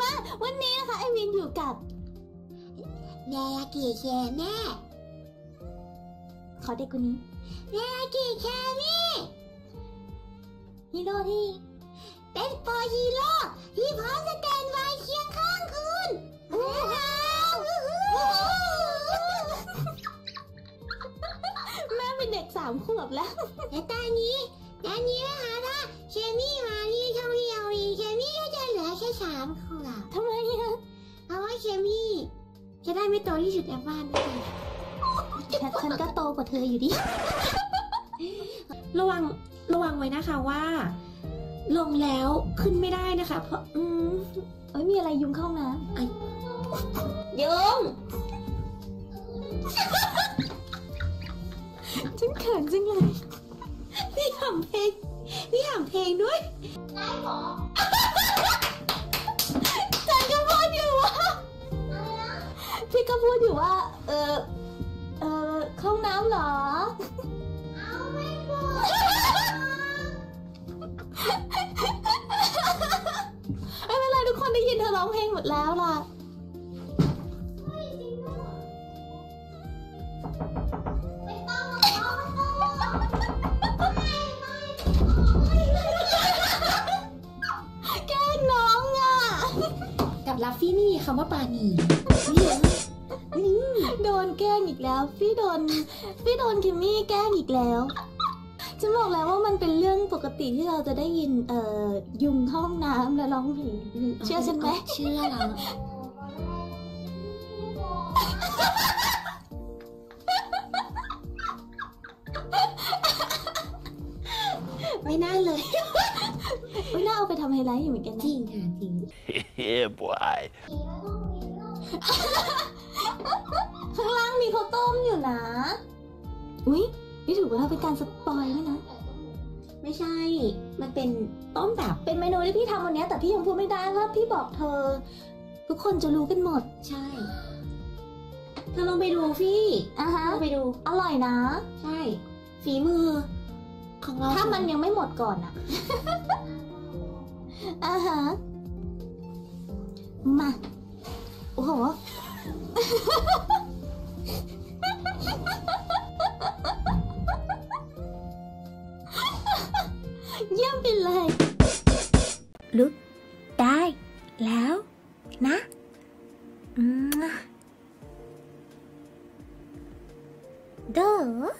มาวันนี้นะคะไอวินอยู่กับแม่กี่แคแม่ขอเด็กคนนี้แม่กี่แคนี่ฮีโร่ที่เป็นโปรฮีโร่ที่พร้อมจะแตนไว้เคียงข้างคุณว้าวแม่เป็นเด็กสามขวบแล้วและตอนนี้ตอนนี้นะคะถ้าเคมี่ มี่ จะได้ไม่โตที่สุดในบ้านด้วยแต่ฉันก็โตกว่าเธออยู่ดิ ระวังระวังไว้นะคะว่า ลงแล้วขึ้นไม่ได้นะคะ เพราะอืมเอ้ยมีอะไรยุงเข้านะยุงฉันเขินจังเลยพี่ทำเพลงพี่ทำเพลงด้วยฉั เออเออเข้าห้องน้ำเหรอไม่เป็นไรทุกคนได้ยินเธอร้องเพลงหมดแล้วล่ะแกล้งน้องอะ กับลัฟฟี่ไม่มีคำว่าปานีนี่ โดนแกล้งอีกแล้ว พี่โดน พี่โดนคิมมี่แกล้งอีกแล้วฉันบอกแล้วว่ามันเป็นเรื่องปกติที่เราจะได้ยินเอ่อยุงเข้าห้องน้ำและร้องเพลงเชื่อฉันไหมเชื่อแล้วไม่น่าเลยไม่น่าเอาไปทำไฮไลท์อยู่เหมือนกันจนะริงค่ะจริง yeah, boy. ข้างล่างมีข้าวต้ม อยู่นะ อุ๊ย นี่ถือว่าเราเป็นการสปอยด้วยนะ ไม่ใช่ มันเป็นต้มแบบเป็นเมนูที่พี่ทำวันเนี้ยแต่พี่ยังพูดไม่ได้เพราะพี่บอกเธอ ทุกคนจะรู้กันหมดใช่ เธอลองไปดูพี่อะฮะ ลองไปดู อร่อยนะ ใช่ ฝีมือ ของเราถ้ามันยังไม่หมดก่อนอะ อ่าฮะ มา โอ้โห Я белай. Lúc tai lão ná. Đâu?